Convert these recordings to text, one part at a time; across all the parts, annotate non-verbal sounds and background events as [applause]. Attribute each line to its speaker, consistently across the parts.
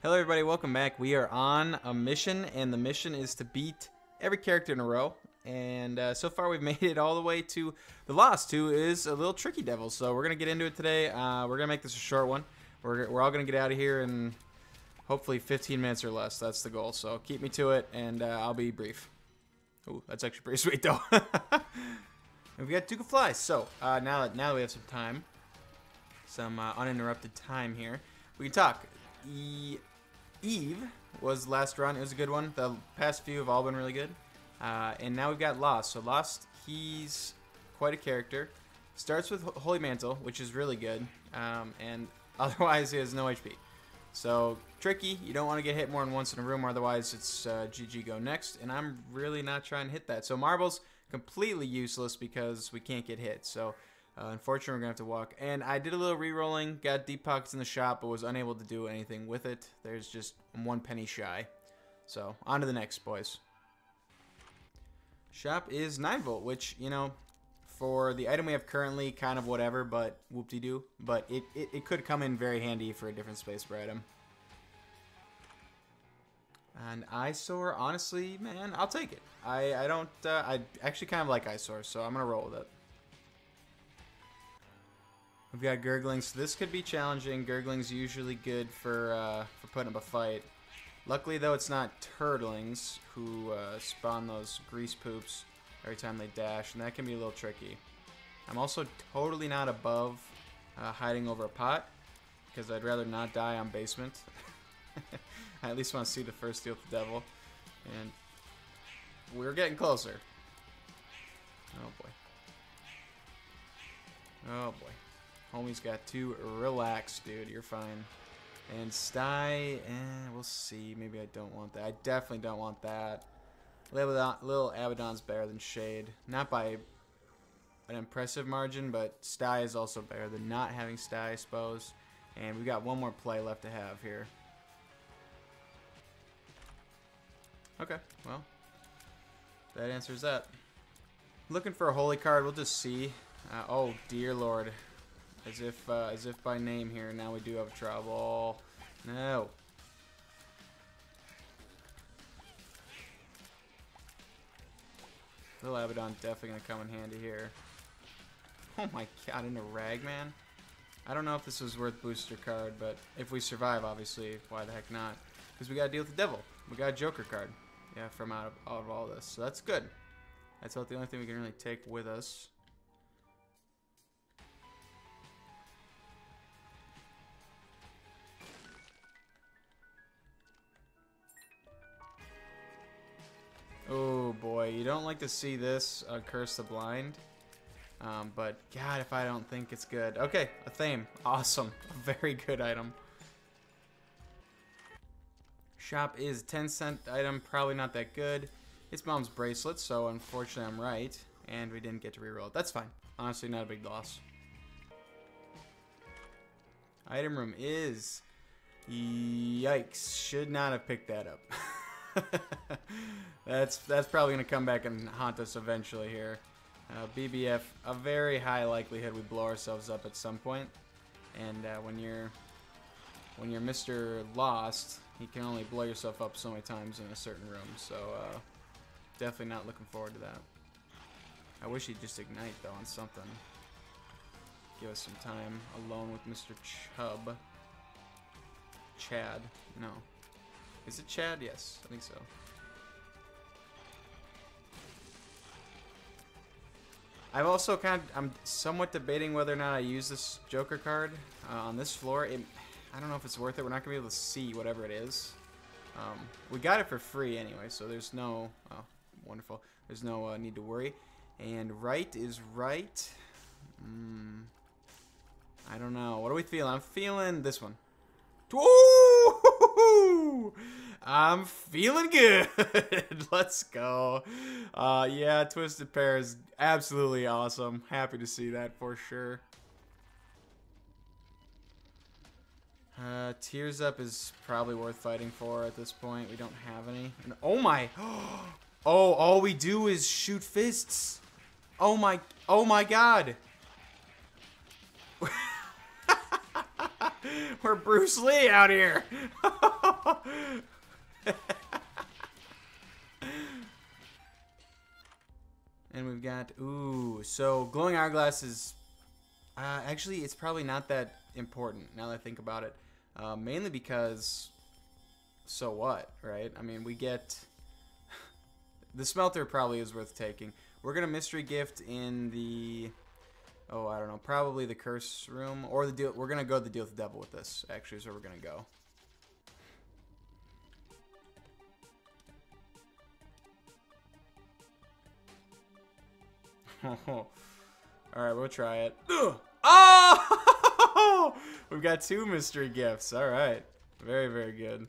Speaker 1: Hello, everybody. Welcome back. We are on a mission, and the mission is to beat every character in a row. And uh, so far, we've [laughs] made it all the way to the Lost, who is a little tricky devil. So we're gonna get into it today. Uh, we're gonna make this a short one. We're we're all gonna get out of here in hopefully 15 minutes or less. That's the goal. So keep me to it, and uh, I'll be brief. Ooh, that's actually pretty [laughs] sweet though. [laughs] and we got Duke of Flies. So uh, now that now that we have some time, some uh, uninterrupted time here, we can talk. E Eve was last run. It was a good one. The past few have all been really good. Uh, and now we've got Lost. So Lost, he's quite a character. Starts with Holy Mantle, which is really good. Um, and [laughs] otherwise, he has no HP. So tricky. You don't want to get hit more than once in a room, otherwise it's uh, GG go next. And I'm really not trying to hit that. So marbles completely useless because we can't get hit. So uh, unfortunately, we're going to have to walk. And I did a little re-rolling, got deep pockets in the shop, but was unable to do anything with it. There's just one penny shy. So, on to the next, boys. Shop is 9 volt, which, you know, for the item we have currently, kind of whatever, but whoop-de-doo. But it, it, it could come in very handy for a different space for item. And Eyesore, honestly, man, I'll take it. I, I don't, uh, I actually kind of like Eyesore, so I'm going to roll with it. We've got Gurglings. This could be challenging. Gurglings usually good for uh, for putting up a fight. Luckily, though, it's not Turdlings who uh, spawn those grease poops every time they dash, and that can be a little tricky. I'm also totally not above uh, hiding over a pot, because I'd rather not die on basement. [laughs] I at least want to see the first deal with the devil. And we're getting closer. Oh boy. Oh boy. Homie's got to relax, dude. You're fine. And Sty, eh, we'll see. Maybe I don't want that. I definitely don't want that. Little, little Abaddon's better than Shade. Not by an impressive margin, but Sty is also better than not having Sty, I suppose. And we've got one more play left to have here. Okay, well, that answers that. Looking for a holy card, we'll just see. Uh, oh, dear lord. As if, uh, as if by name here. Now we do have trouble. No. Little Abaddon definitely gonna come in handy here. Oh my god, into Ragman? I don't know if this was worth booster card, but if we survive, obviously, why the heck not? Because we gotta deal with the devil. We got a Joker card. Yeah, from out of, out of all this. So that's good. That's about the only thing we can really take with us. Oh boy, you don't like to see this, uh, Curse the Blind. Um, but God, if I don't think it's good. Okay, a Thame. Awesome. A [laughs] very good item. Shop is 10 cent item, probably not that good. It's mom's bracelet, so unfortunately I'm right. And we didn't get to reroll it. That's fine. Honestly, not a big loss. Item room is... Yikes. Should not have picked that up. [laughs] [laughs] that's that's probably going to come back and haunt us eventually here. Uh, BBF, a very high likelihood we blow ourselves up at some point. And uh, when you're when you're Mr. Lost, you can only blow yourself up so many times in a certain room. So uh, definitely not looking forward to that. I wish he'd just ignite though on something. Give us some time alone with Mr. Chub. Chad, no. Is it Chad? Yes, I think so. I've also kind of, I'm somewhat debating whether or not I use this Joker card uh, on this floor. It, I don't know if it's worth it. We're not going to be able to see whatever it is. Um, we got it for free anyway, so there's no, oh, wonderful. There's no uh, need to worry. And right is right. Mm, I don't know. What are we feeling? I'm feeling this one. I'm feeling good. [laughs] Let's go. Uh, yeah, Twisted Pair is absolutely awesome. Happy to see that for sure. Uh, Tears Up is probably worth fighting for at this point. We don't have any. And, oh my! [gasps] Oh, all we do is shoot fists. Oh my! Oh my God! [laughs] We're Bruce Lee out here. [laughs] [laughs] and we've got ooh, so glowing hourglass is uh, actually it's probably not that important now that I think about it. Uh, mainly because so what, right? I mean, we get [laughs] the smelter probably is worth taking. We're gonna mystery gift in the oh I don't know probably the curse room or the deal. We're gonna go the deal with the devil with this. Actually, is where we're gonna go. [laughs] All right, we'll try it. [gasps] Oh! [laughs] We've got two mystery gifts. All right. Very, very good.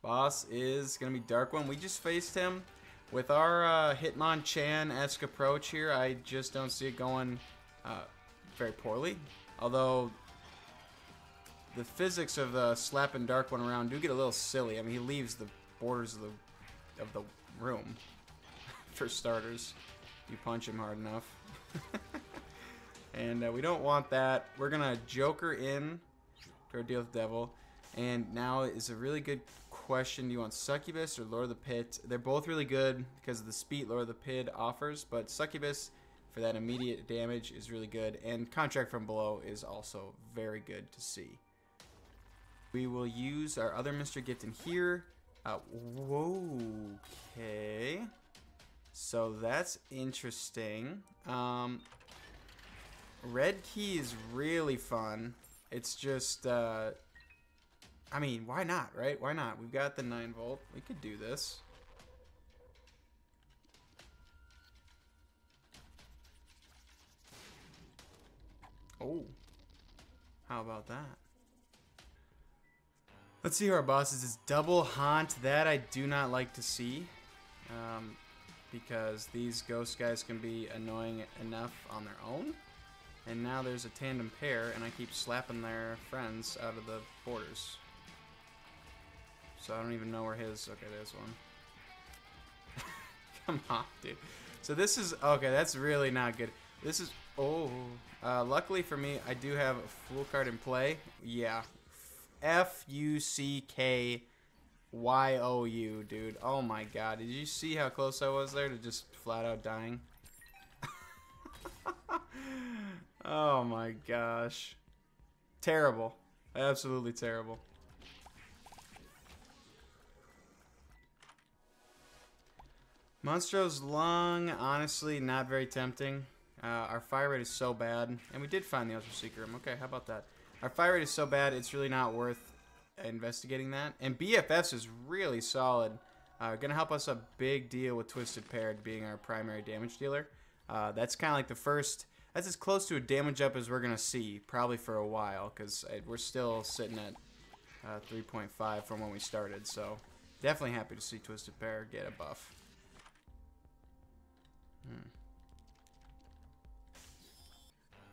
Speaker 1: Boss is going to be Dark One. We just faced him. With our uh, Hitmonchan-esque approach here, I just don't see it going uh, very poorly. Although, the physics of the slapping Dark One around do get a little silly. I mean, he leaves the borders of the, of the room, for starters. You punch him hard enough. [laughs] and uh, we don't want that. We're going to Joker in to deal with Devil. And now is a really good question. Do you want Succubus or Lord of the Pit? They're both really good because of the speed Lord of the Pit offers, but Succubus for that immediate damage is really good, and Contract from Below is also very good to see. We will use our other mystery gift in here. Uh, whoa, okay. So that's interesting. Um, red key is really fun. It's just, uh, I mean, why not, right? Why not? We've got the 9 volt. We could do this. Oh. How about that? Let's see who our boss is. It's double haunt. That I do not like to see. Um, because these ghost guys can be annoying enough on their own. And now there's a tandem pair, and I keep slapping their friends out of the borders. So I don't even know where his... Okay, there's one. [laughs] Come on, dude. So this is... Okay, that's really not good. This is... Oh. Uh, luckily for me, I do have a Fool card in play. Yeah. F-U-C-K-Y-O-U, dude. Oh my god. Did you see how close I was there to just flat out dying? [laughs] oh my gosh. Terrible. Absolutely terrible. Monstro's Lung, honestly, not very tempting. Uh, our fire rate is so bad. And we did find the Ultra Secret. Okay, how about that? Our fire rate is so bad, it's really not worth investigating that. And BFFS is really solid. Uh, gonna help us a big deal with Twisted Paired being our primary damage dealer. Uh, that's kind of like the first... That's as close to a damage up as we're gonna see, probably for a while, because uh, we're still sitting at uh, 3.5 from when we started. So definitely happy to see Twisted Pair get a buff. Hmm.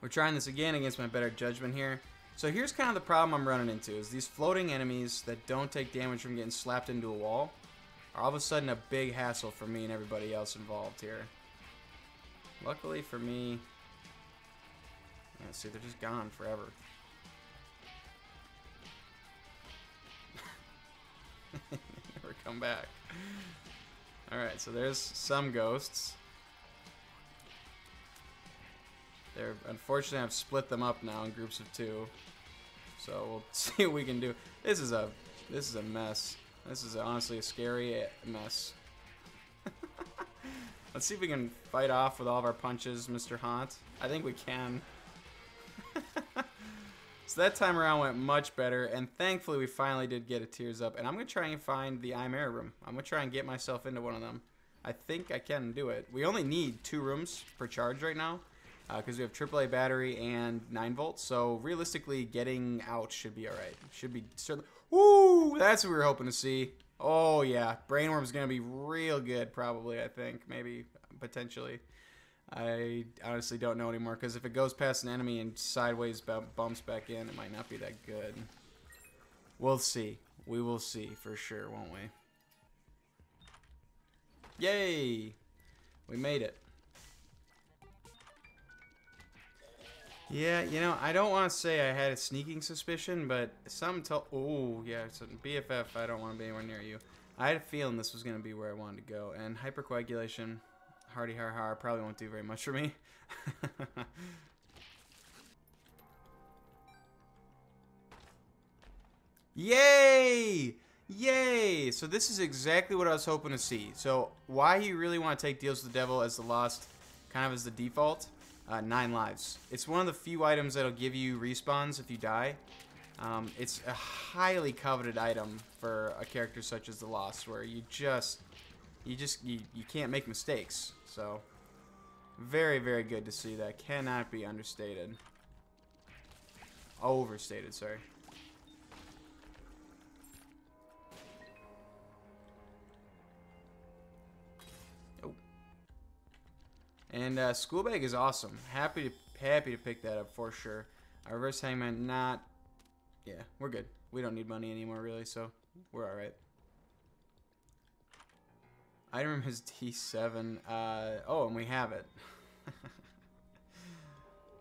Speaker 1: We're trying this again against my better judgment here. So here's kind of the problem I'm running into, is these floating enemies that don't take damage from getting slapped into a wall are all of a sudden a big hassle for me and everybody else involved here. Luckily for me, yeah, see, they're just gone forever. [laughs] Never come back. Alright, so there's some ghosts. They're unfortunately I've split them up now in groups of two. So we'll [laughs] see what we can do. This is a this is a mess. This is honestly a scary mess. [laughs] Let's see if we can fight off with all of our punches, Mr. Haunt. I think we can. [laughs] so that time around went much better, and thankfully we finally did get a Tears Up. And I'm going to try and find the Imera room. I'm going to try and get myself into one of them. I think I can do it. We only need two rooms per charge right now because uh, we have AAA battery and 9 volts. So realistically, getting out should be all right. Should be certainly. Woo! That's what we were hoping to see. Oh yeah, Brainworm's gonna be real good. Probably, I think, maybe, potentially. I honestly don't know anymore because if it goes past an enemy and sideways bumps back in, it might not be that good. We'll see. We will see for sure, won't we? Yay! We made it. Yeah, you know, I don't want to say I had a sneaking suspicion, but some told. Oh, yeah, it's BBF. I don't want to be anywhere near you. I had a feeling this was going to be where I wanted to go, and hypercoagulation, hardy har har, probably won't do very much for me. [laughs] Yay! Yay! So this is exactly what I was hoping to see. So why you really want to take Deals with the Devil as the Lost, kind of as the default, uh, nine lives. It's one of the few items that'll give you respawns if you die. Um, it's a highly coveted item for a character such as the Lost, where you just, you just, you, you can't make mistakes. So, very, very good to see that. Cannot be understated. Overstated, sorry. And uh, School Bag is awesome. Happy to happy to pick that up for sure. Our reverse hangman, not. Yeah, we're good. We don't need money anymore, really, so we're all right. Item is [laughs] D7. Uh, oh, and we have it. [laughs]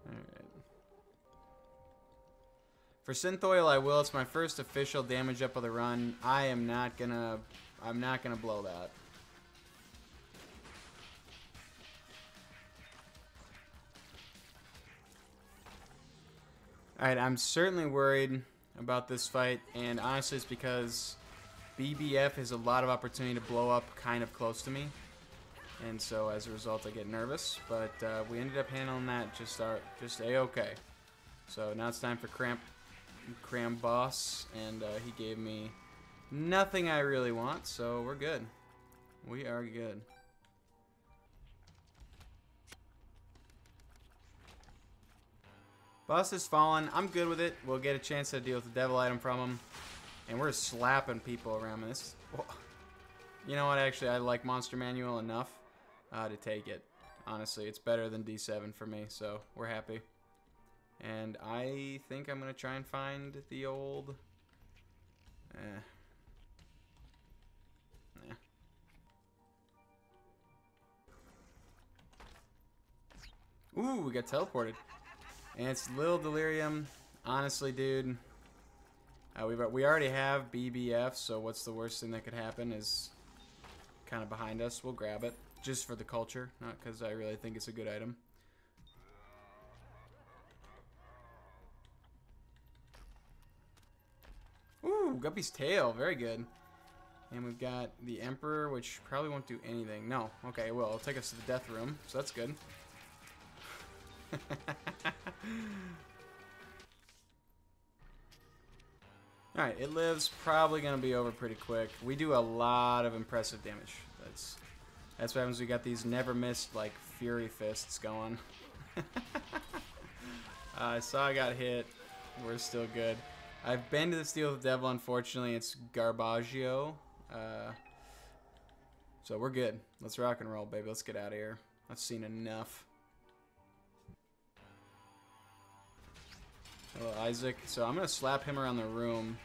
Speaker 1: Alright. For Synthoil, I will. It's my first official damage up of the run. I am not gonna... I'm not gonna blow that. Alright, I'm certainly worried about this fight, and honestly it's because BBF has a lot of opportunity to blow up kind of close to me. And so as a result I get nervous, but uh, we ended up handling that just our, just a-okay. So now it's time for Cramp, Krampus, and uh, he gave me nothing I really want, so we're good. We are good. Boss has fallen. I'm good with it. We'll get a chance to deal with the devil item from him. And we're slapping people around this. Well, you know what? Actually, I like Monster Manual enough uh, to take it. Honestly, it's better than D7 for me, so we're happy. And I think I'm going to try and find the old... Eh. Ooh, we got teleported. And it's Little Delirium. Honestly, dude, uh, we we already have BBF, so what's the worst thing that could happen is kind of behind us. We'll grab it just for the culture, not because I really think it's a good item. Ooh, Guppy's tail, very good. And we've got the Emperor, which probably won't do anything. No, okay, well, it'll take us to the death room, so that's good. [laughs] Alright, it lives. Probably going to be over pretty quick. We do a lot of impressive damage. That's that's what happens we got these never missed, like, Fury Fists going. [laughs] uh, I saw I got hit. We're still good. I've been to the Steel of the Devil, unfortunately. It's Garbaggio. Uh, so we're good. Let's rock and roll, baby. Let's get out of here. I've seen enough. Isaac. So I'm going to slap him around the room.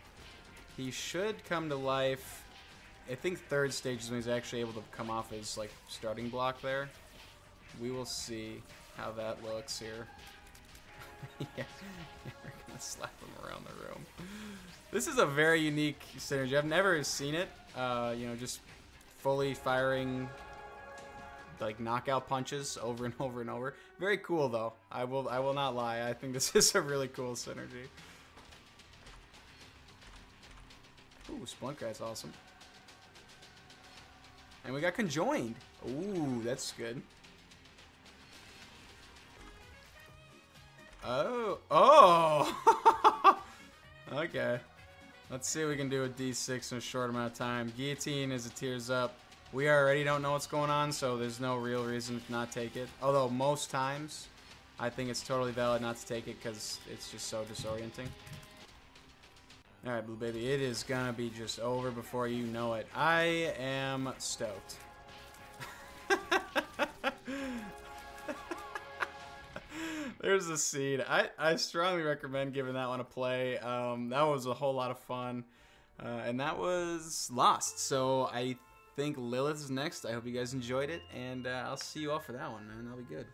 Speaker 1: He should come to life. I think third stage is when he's actually able to come off his like starting block there. We will see how that looks here. [laughs] yeah, we're going to slap him around the room. This is a very unique synergy. I've never seen it. Uh, you know, just fully firing like knockout punches over and [laughs] over and over. Very cool though. I will I will not lie. I think this [laughs] is a really cool synergy. Ooh, Splunkrat's awesome. And we got conjoined. Ooh, that's good. Oh, oh! [laughs] okay. Let's see what we can do with D6 in a short amount of time. Guillotine is a tears up. We already don't know what's going on, so there's no real reason to not take it. Although most times, I think it's totally valid not to take it because it's just so disorienting. Alright, Blue Baby, it is gonna be just over before you know it. I am stoked. [laughs] There's a seed. I, I strongly recommend giving that one a play. Um, that was a whole lot of fun. Uh, and that was Lost. So I think Lilith is next. I hope you guys enjoyed it, and uh, I'll see you all for that one, man. That'll be good.